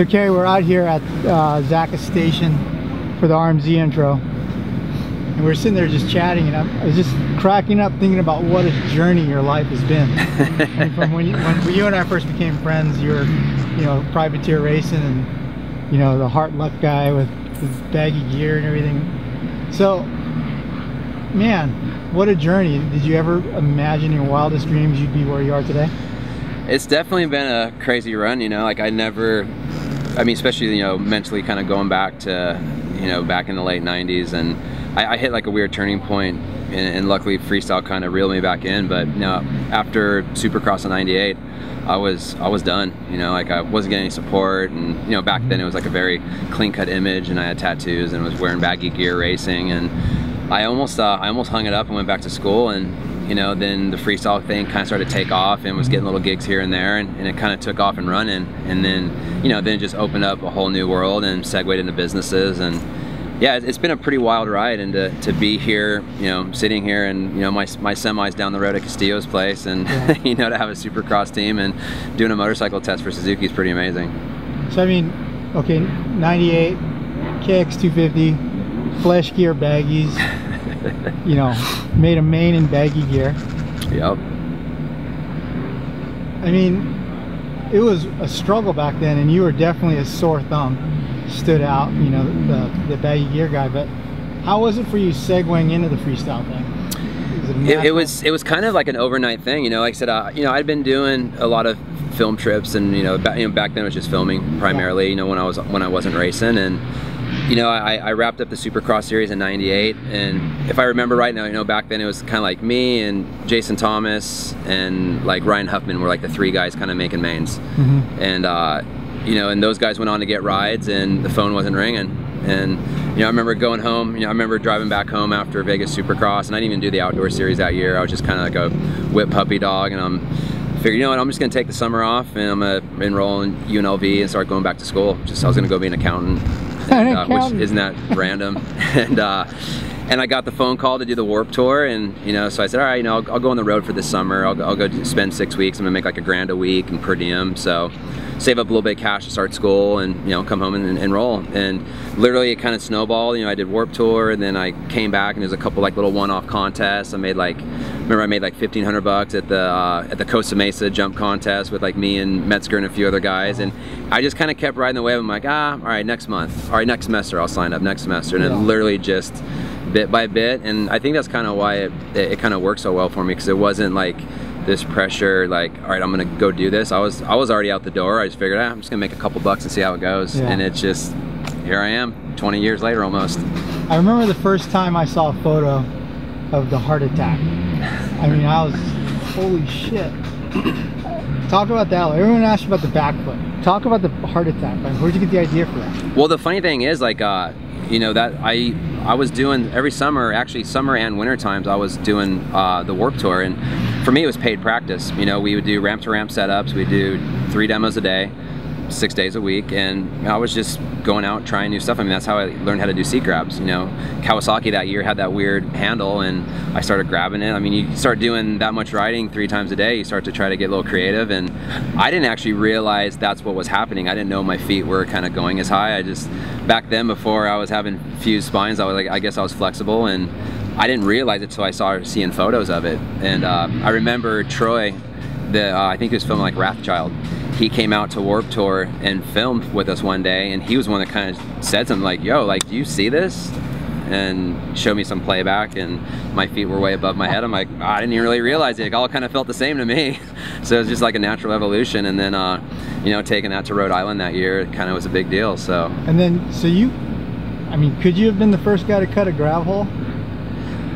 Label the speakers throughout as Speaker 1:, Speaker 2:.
Speaker 1: So Carey, we're out here at uh, Zaca Station for the RMZ intro. And we're sitting there just chatting and I'm, I was just cracking up thinking about what a journey your life has been. from when you, when you and I first became friends, you were, you know, privateer racing and, you know, the Hart Luck guy with his baggy gear and everything. So, man, what a journey. Did you ever imagine in your wildest dreams you'd be where you are today?
Speaker 2: It's definitely been a crazy run, you know, like I never I mean, especially, you know, mentally kind of going back to, you know, back in the late 90s. And I, I hit like a weird turning point and, and luckily freestyle kind of reeled me back in. But, you know, after Supercross in 98, I was I was done. You know, like I wasn't getting any support, and you know, back then it was like a very clean cut image, and I had tattoos and was wearing baggy gear racing, and I almost uh, I almost hung it up and went back to school, and you know, then the freestyle thing kind of started to take off and was getting little gigs here and there and, and it kind of took off and running. And then, you know, then it just opened up a whole new world and segued into businesses. And yeah, it's been a pretty wild ride and to, to be here, you know, sitting here and, you know, my, my semi's down the road at Castillo's place and, yeah. you know, to have a supercross team and doing a motorcycle test for Suzuki is pretty amazing.
Speaker 1: So, I mean, okay, 98, KX250, flesh gear baggies. you know, made a main in baggy gear.
Speaker 2: Yep.
Speaker 1: I mean, it was a struggle back then, and you were definitely a sore thumb. Stood out, you know, the, the baggy gear guy. But how was it for you segueing into the freestyle thing?
Speaker 2: It, it, was it was kind of like an overnight thing, you know. Like I said, uh, you know, I'd been doing a lot of film trips, and you know, back, you know, back then it was just filming primarily. Yeah. You know, when I was when I wasn't racing, and you know, I, I, wrapped up the Supercross series in '98, and if I remember right now, you know, back then it was kind of like me and Jason Thomas and like Ryan Huffman were like the three guys kind of making mains, mm -hmm. and uh, you know, and those guys went on to get rides, and the phone wasn't ringing, and you know, I remember going home. You know, I remember driving back home after Vegas Supercross, and I didn't even do the outdoor series that year. I was just kind of like a whip puppy dog, and I'm figured, you know what, I'm just gonna take the summer off and I'm gonna enroll in UNLV and start going back to school. Just I was gonna go be an accountant uh, which isn't that random. and uh, and I got the phone call to do the Warp Tour, and you know, so I said, all right, you know, I'll, I'll go on the road for this summer. I'll, I'll, go spend six weeks. I'm gonna make like a grand a week and per diem. So save up a little bit of cash to start school and you know come home and, and enroll and literally it kind of snowballed you know I did Warp Tour and then I came back and there's a couple like little one-off contests I made like remember I made like 1500 bucks at the uh, at the Costa Mesa jump contest with like me and Metzger and a few other guys and I just kind of kept riding the wave. I'm like ah all right next month. All right next semester I'll sign up next semester. And yeah. it literally just bit by bit and I think that's kind of why it, it, it kind of worked so well for me because it wasn't like this pressure like all right i'm gonna go do this. I was i was already out the door. I just figured ah, i'm just gonna make a couple bucks and see how it goes. Yeah. and it's just here i am 20 years later almost.
Speaker 1: I remember the first time i saw a photo of the Hart Attack i mean i was holy shit. Talk about that everyone asked about the back foot talk about the Hart Attack like, where'd you get the idea for that?
Speaker 2: Well the funny thing is like uh you know that I I was doing every summer actually summer and winter times I was doing uh, the warp tour. And for me it was paid practice. You know we would do ramp to ramp setups. We'd do three demos a day six days a week and I was just going out trying new stuff. I mean that's how I learned how to do seat grabs you know. Kawasaki that year had that weird handle and I started grabbing it. I mean you start doing that much riding three times a day you start to try to get a little creative and I didn't actually realize that's what was happening. I didn't know my feet were kind of going as high. I just back then before I was having fused spines I was like I guess I was flexible and I didn't realize it until I started seeing photos of it. And uh, I remember Troy the uh, I think he was filming like Wrathchild he came out to Warp Tour and filmed with us one day, and he was one that kind of said something like, "Yo, like, do you see this?" And showed me some playback, and my feet were way above my head. I'm like, oh, I didn't even really realize it. It all kind of felt the same to me. so it was just like a natural evolution. And then, uh, you know, taking that to Rhode Island that year, it kind of was a big deal. So.
Speaker 1: And then, so you, I mean, could you have been the first guy to cut a grab? hole?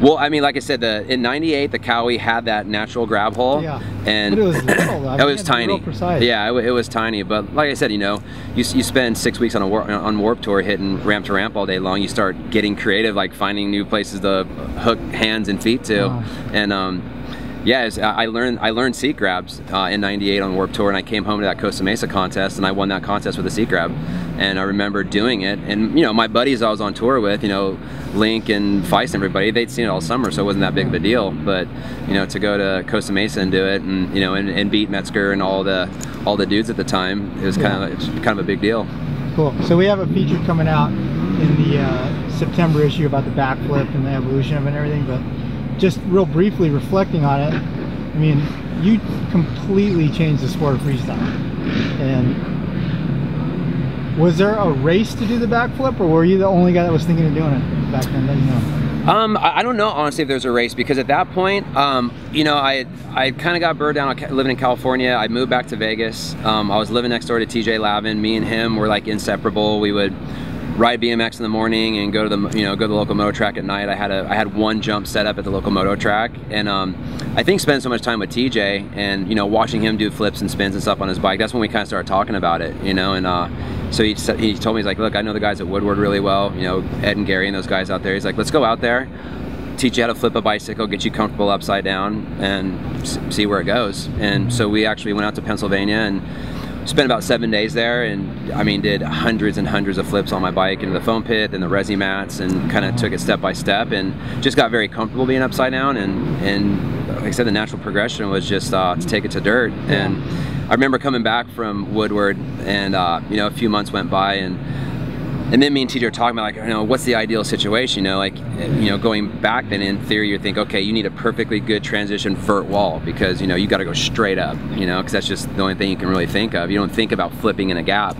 Speaker 2: Well, I mean, like I said, the in '98 the Kawi had that natural grab hole,
Speaker 1: yeah.
Speaker 2: and
Speaker 1: but it was little. I mean,
Speaker 2: it was tiny. Yeah, it, it, was tiny. But like I said, you know, you, you spend six weeks on a war, on Warp Tour hitting ramp to ramp all day long. You start getting creative, like finding new places to hook hands and feet to, oh. and um, yeah, I learned I learned seat grabs uh, in '98 on Warp Tour, and I came home to that Costa Mesa contest, and I won that contest with a seat grab. and I remember doing it. And you know, my buddies I was on tour with, you know, Link and Feist and everybody, they'd seen it all summer, so it wasn't that big of a deal. But you know, to go to Costa Mesa and do it, and you know, and, and beat Metzger and all the all the dudes at the time, it was kind of it's kind of a big deal.
Speaker 1: Cool. So we have a feature coming out in the uh, September issue about the backflip and the evolution of it and everything, but just real briefly reflecting on it, I mean, you completely changed the sport of freestyle. And was there a race to do the backflip, or were you the only guy that was thinking of doing it back then? That you know?
Speaker 2: Um, I don't know honestly if there's a race because at that point, um, you know, I I kind of got burned down living in California. I moved back to Vegas. Um, I was living next door to TJ Lavin. Me and him were like inseparable. We would ride BMX in the morning and go to the you know go to the local moto track at night. I had a I had one jump set up at the local moto track, and um, I think spending so much time with TJ and you know watching him do flips and spins and stuff on his bike. That's when we kind of started talking about it, you know. And uh, so he he told me he's like, look, I know the guys at Woodward really well, you know Ed and Gary and those guys out there. He's like, let's go out there. Teach you how to flip a bicycle, get you comfortable upside down, and see where it goes. And so we actually went out to Pennsylvania and spent about seven days there and I mean did hundreds and hundreds of flips on my bike into the foam pit and the resi mats and kind of took it step by step and just got very comfortable being upside down and and like I said the natural progression was just uh, to take it to dirt. And I remember coming back from Woodward and uh, you know a few months went by and and then me and TJ are talking about like, you know, what's the ideal situation? You know, like, you know, going back then in theory, you think, okay, you need a perfectly good transition vert wall because you know you got to go straight up, you know, because that's just the only thing you can really think of. You don't think about flipping in a gap,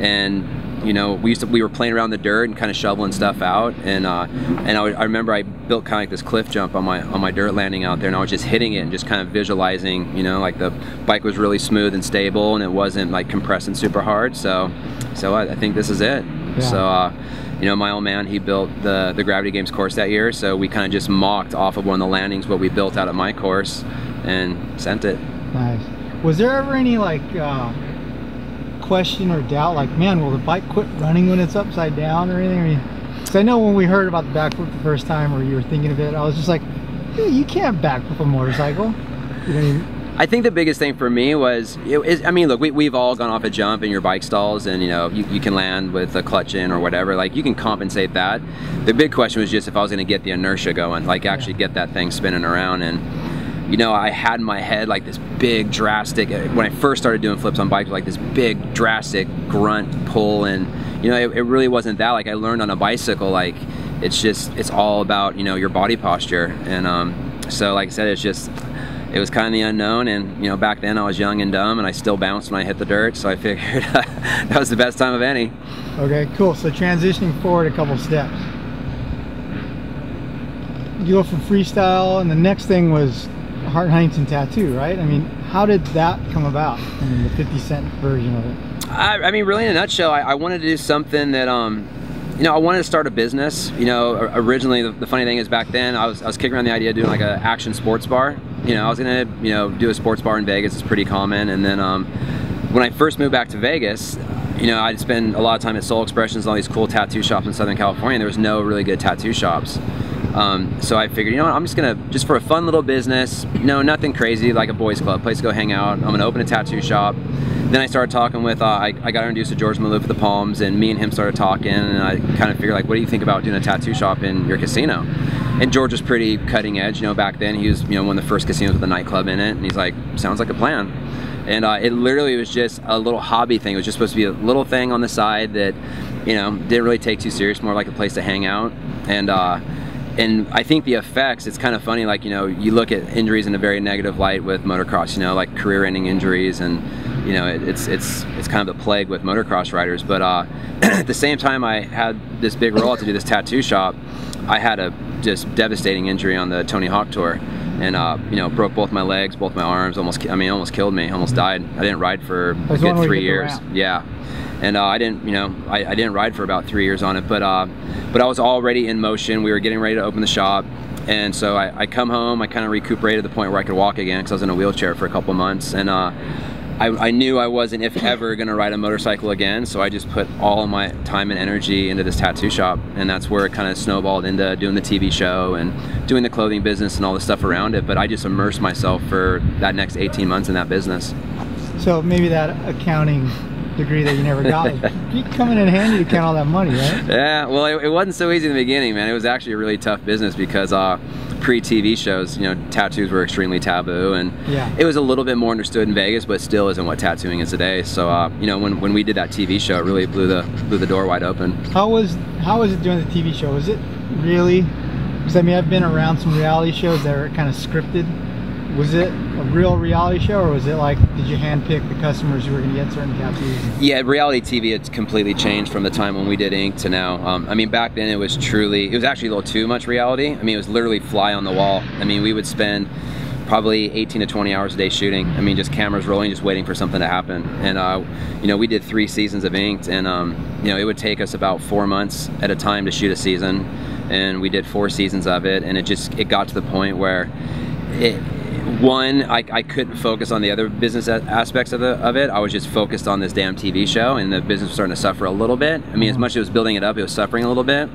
Speaker 2: and you know, we used to we were playing around the dirt and kind of shoveling stuff out, and uh, and I, I, remember I built kind of like this cliff jump on my on my dirt landing out there, and I was just hitting it and just kind of visualizing, you know, like the bike was really smooth and stable, and it wasn't like compressing super hard. So, so I, I think this is it. Yeah. So, uh, you know, my old man, he built the, the Gravity Games course that year, so we kind of just mocked off of one of the landings what we built out of my course and sent it.
Speaker 1: Nice. Was there ever any like uh, question or doubt, like, man, will the bike quit running when it's upside down or anything? I Because I, know when we heard about the backflip the first time or you were thinking of it, I was just like, you can't backflip a motorcycle. You know,
Speaker 2: I think the biggest thing for me was, it, I mean, look, we, we've all gone off a jump and your bike stalls and, you know, you, you can land with a clutch in or whatever. Like, you can compensate that. The big question was just if I was going to get the inertia going, like actually get that thing spinning around. And, you know, I had in my head like this big drastic, when I first started doing flips on bikes, like this big drastic grunt pull. And, you know, it, it really wasn't that. Like, I learned on a bicycle, like, it's just, it's all about, you know, your body posture. And, um, so like I said, it's just, it was kind of the unknown and you know back then I was young and dumb and I still bounced when I hit the dirt so I figured that was the best time of any.
Speaker 1: Okay cool so transitioning forward a couple steps. You go from freestyle and the next thing was Hart Huntington tattoo right? I mean how did that come about I mean the 50 cent version of it?
Speaker 2: I, I mean really in a nutshell I, I wanted to do something that um you know, I wanted to start a business. You know, originally the, the, funny thing is back then I was, I was kicking around the idea of doing like an action sports bar. You know, I was gonna, you know, do a sports bar in Vegas. It's pretty common. And then um, when I first moved back to Vegas, you know, I'd spend a lot of time at Soul Expressions and all these cool tattoo shops in Southern California. And there was no really good tattoo shops. Um, so I figured, you know what, I'm just gonna, just for a fun little business, no, nothing crazy, like a boys club, place to go hang out. I'm gonna open a tattoo shop then I started talking with, uh, I, I, got introduced to George Maloof at the Palms, and me and him started talking, and I kind of figured, like, what do you think about doing a tattoo shop in your casino? And George was pretty cutting edge, you know, back then. He was, you know, one of the first casinos with a nightclub in it, and he's like, sounds like a plan. And uh, it literally was just a little hobby thing. It was just supposed to be a little thing on the side that, you know, didn't really take too serious, more like a place to hang out. And, uh, and I think the effects, it's kind of funny, like, you know, you look at injuries in a very negative light with motocross, you know, like career-ending injuries and, you know, it, it's it's it's kind of the plague with motocross riders. But uh, at the same time, I had this big role to do this tattoo shop. I had a just devastating injury on the Tony Hawk tour, and uh, you know, broke both my legs, both my arms. Almost, I mean, almost killed me. Almost died. I didn't ride for a good three years. Yeah, and uh, I didn't, you know, I, I, didn't ride for about three years on it. But uh, but I was already in motion. We were getting ready to open the shop. And so I, I come home, I kind of recuperated to the point where I could walk again because I was in a wheelchair for a couple months. And uh, I, I, knew I wasn't, if ever, gonna ride a motorcycle again, so I just put all my time and energy into this tattoo shop, and that's where it kind of snowballed into doing the TV show and doing the clothing business and all the stuff around it. But I just immersed myself for that next 18 months in that business.
Speaker 1: So maybe that accounting degree that you never got. Keep coming in handy to count all that money, right?
Speaker 2: Yeah, well, it, it, wasn't so easy in the beginning, man. It was actually a really tough business because uh, pre-TV shows, you know, tattoos were extremely taboo, and
Speaker 1: yeah.
Speaker 2: it was a little bit more understood in Vegas, but still isn't what tattooing is today. So, uh, you know, when, when we did that TV show, it really blew the blew the door wide open.
Speaker 1: How was how was it doing the TV show? Was it really? Because I mean, I've been around some reality shows that are kind of scripted was it a real reality show or was it like did you handpick the customers who were going to get certain tattoos?
Speaker 2: Yeah reality tv it's completely changed from the time when we did ink to now. Um, i mean back then it was truly it was actually a little too much reality. I mean it was literally fly on the wall. I mean we would spend probably 18 to 20 hours a day shooting. I mean just cameras rolling just waiting for something to happen. And uh, you know we did three seasons of inked and um, you know it would take us about four months at a time to shoot a season. And we did four seasons of it. And it just it got to the point where it, one, I, I couldn't focus on the other business aspects of, the, of it. I was just focused on this damn TV show, and the business was starting to suffer a little bit. I mean, as much as it was building it up, it was suffering a little bit.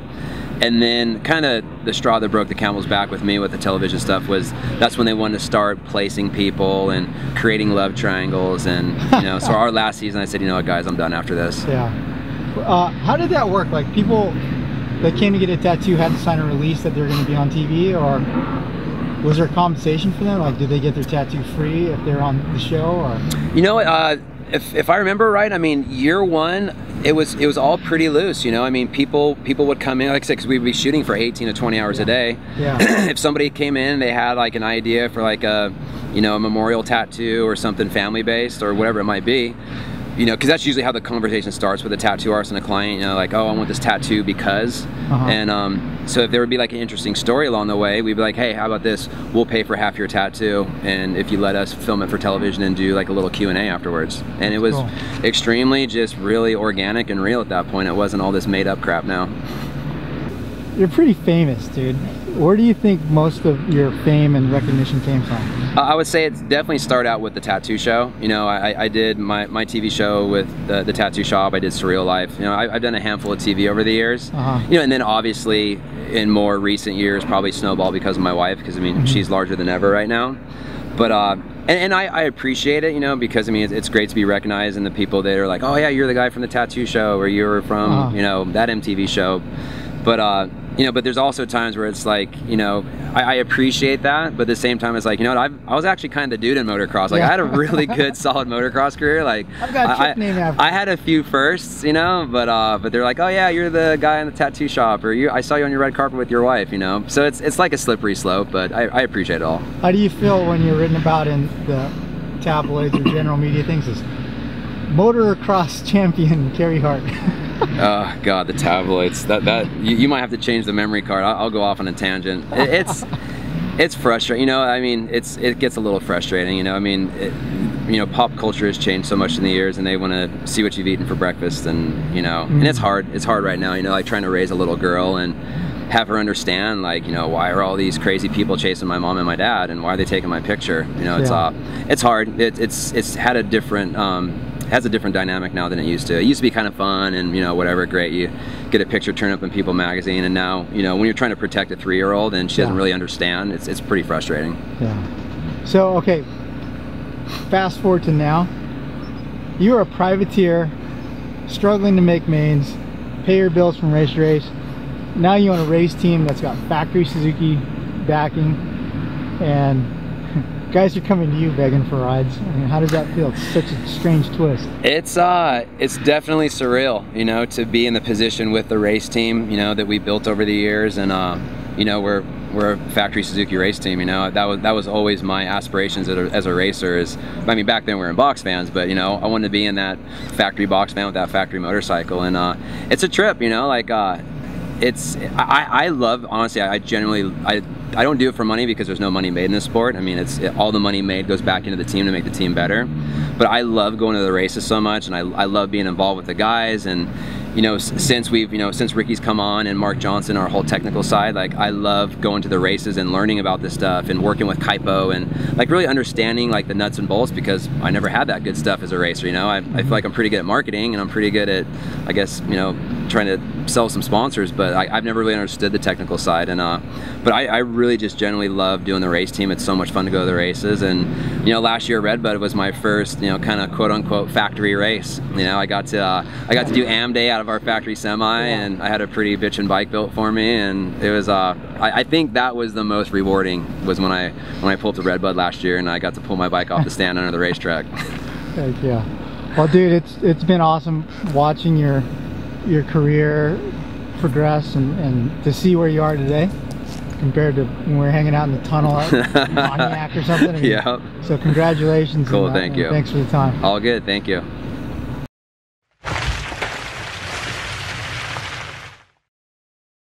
Speaker 2: And then, kind of the straw that broke the camel's back with me with the television stuff was that's when they wanted to start placing people and creating love triangles. And you know, so our last season, I said, you know what, guys, I'm done after this.
Speaker 1: Yeah. Uh, how did that work? Like people that came to get a tattoo had to sign a release that they're going to be on TV, or was there compensation for them? Like, did they get their tattoo free if they're on the show? Or
Speaker 2: you know, uh, if if I remember right, I mean, year one, it was it was all pretty loose. You know, I mean, people people would come in, like I said, because we'd be shooting for 18 to 20 hours
Speaker 1: yeah.
Speaker 2: a day.
Speaker 1: Yeah.
Speaker 2: if somebody came in, they had like an idea for like a, you know, a memorial tattoo or something family based or whatever it might be you know, because that's usually how the conversation starts with a tattoo artist and a client. You know, like, oh, I want this tattoo because, uh-huh. and um, so if there would be like an interesting story along the way, we'd be like, hey, how about this? We'll pay for half your tattoo, and if you let us film it for television and do like a little Q and A afterwards. And it was cool. extremely just really organic and real at that point. It wasn't all this made up crap now.
Speaker 1: You're pretty famous, dude. Where do you think most of your fame and recognition came from?
Speaker 2: Uh, I would say it definitely started out with the tattoo show. You know, I, I did my, my TV show with the, the tattoo shop. I did Surreal Life. You know, I, have done a handful of TV over the years.
Speaker 1: Uh-huh.
Speaker 2: You know, and then obviously in more recent years, probably Snowball because of my wife. Because I mean, mm-hmm. she's larger than ever right now. But uh, and, and I, I, appreciate it, you know, because I mean, it's, it's, great to be recognized and the people that are like, oh yeah, you're the guy from the tattoo show, or you're from, uh-huh. you know, that MTV show. But uh, you know, but there's also times where it's like, you know, I, I, appreciate that, but at the same time, it's like, you know, i I was actually kind of the dude in motocross. Like, yeah. I had a really good, solid motocross career. Like,
Speaker 1: I've got
Speaker 2: I,
Speaker 1: name after.
Speaker 2: I had a few firsts, you know, but uh, but they're like, oh yeah, you're the guy in the tattoo shop, or you, I saw you on your red carpet with your wife, you know. So it's it's like a slippery slope, but I, I appreciate it all.
Speaker 1: How do you feel when you're written about in the tabloids or general media things as motocross champion Carey Hart?
Speaker 2: oh god, the tabloids. That that you, you, might have to change the memory card. I'll, I'll go off on a tangent. It, it's it's frustrating. You know, I mean, it's it gets a little frustrating. You know, I mean, it, you know, pop culture has changed so much in the years, and they want to see what you've eaten for breakfast, and you know, mm. and it's hard. It's hard right now. You know, like trying to raise a little girl and have her understand like you know why are all these crazy people chasing my mom and my dad and why are they taking my picture you know it's yeah. uh it's hard it, it's it's had a different um has a different dynamic now than it used to. It used to be kind of fun and you know whatever, great. You get a picture turn up in People magazine, and now you know when you're trying to protect a three-year-old and she yeah. doesn't really understand, it's it's pretty frustrating.
Speaker 1: Yeah. So okay, fast forward to now. You're a privateer, struggling to make mains, pay your bills from race to race. Now you own a race team that's got factory Suzuki backing, and guys are coming to you begging for rides. I mean, how does that feel? It's such a strange twist.
Speaker 2: It's uh, it's definitely surreal, you know, to be in the position with the race team, you know, that we built over the years, and uh, you know, we're we're a factory Suzuki race team. You know, that was that was always my aspirations as a, as a racer. Is I mean, back then we were in box fans, but you know, I wanted to be in that factory box fan with that factory motorcycle, and uh, it's a trip, you know, like. Uh, it's I, I love honestly I genuinely I I don't do it for money because there's no money made in this sport. I mean, it's it, all the money made goes back into the team to make the team better. But I love going to the races so much, and I, I love being involved with the guys. And you know, since we've you know since Ricky's come on and Mark Johnson, our whole technical side, like I love going to the races and learning about this stuff and working with Kaipo and like really understanding like the nuts and bolts because I never had that good stuff as a racer. You know, I, I feel like I'm pretty good at marketing and I'm pretty good at I guess you know trying to sell some sponsors, but I, have never really understood the technical side. And uh, but I, I, really just generally love doing the race team. It's so much fun to go to the races. And you know, last year Redbud was my first, you know, kind of quote unquote factory race. You know, I got to uh, I got to do Am Day out of our factory semi, and I had a pretty bitchin' bike built for me, and it was. Uh, I, I think that was the most rewarding was when I when I pulled to Redbud last year, and I got to pull my bike off the stand under the racetrack.
Speaker 1: Heck yeah. Well, dude, it's it's been awesome watching your your career progress and, and to see where you are today compared to when we were hanging out in the tunnel at Pontiac or something. I
Speaker 2: mean, yeah.
Speaker 1: So congratulations.
Speaker 2: Cool, and, thank you.
Speaker 1: Thanks for the time.
Speaker 2: All good, thank you.